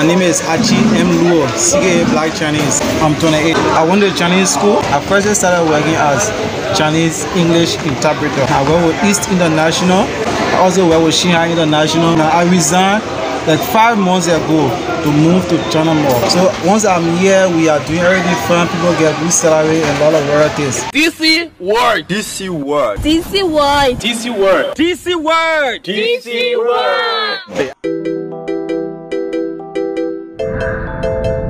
My name is Archie M. Duo, CKA Black Chinese. I'm 28. I went to Chinese school. I first started working as Chinese English interpreter. I work with East International. I also work with Shanghai International. Now I resigned like five months ago to move to China Mall. So once I'm here, we are doing everything fun. People get good salary and a lot of royalties. DC World. DC World. DC World. DC World. DC World. DC word.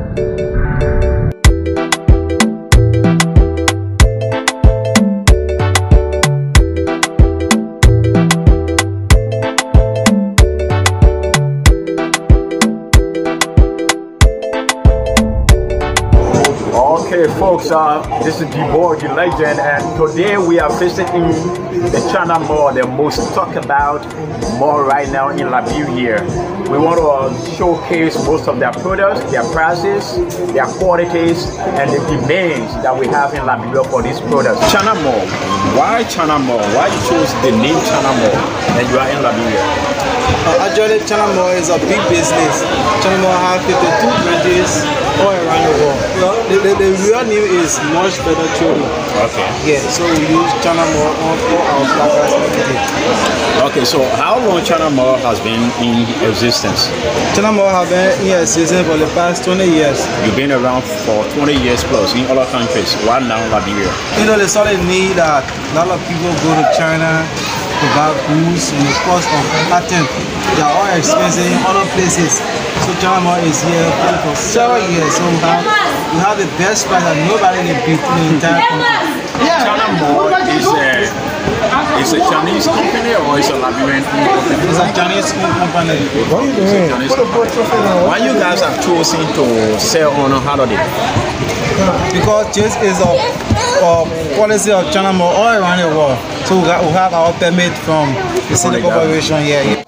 Okay, folks, uh, this is D-Boy, the legend, and today we are visiting the China Mall, the most talked about mall right now in Liberia. We want to uh, showcase most of their products, their prices, their qualities, and the demands that we have in Liberia for these products. China Mall. Why China Mall? Why you chose the name China Mall and you are in Liberia? Uh, actually, China Mall is a big business. China Mall has 52 branches all around the world. The, the, the real name is Much Better Trading. Okay. Yeah, so we use China Mall on all our placards. Okay, so how long China Mall has been in existence? China Mall has been in existence for the past 20 years. You've been around for 20 years plus in other countries. Why now Liberia? You know, the solid need that a lot of people go to China to buy goods and the cost of patent. They are all expensive in other places. So Mall is here for several years. So we have, we have the best price that nobody can beat in the entire country. China Mall is a, is a Chinese company or is a Liberian company? It's a Chinese company. What are you doing? Why you guys have chosen to sell on a holiday? Because this is a, a policy of China Mall all around the world. So we, have our permit from the city corporation here.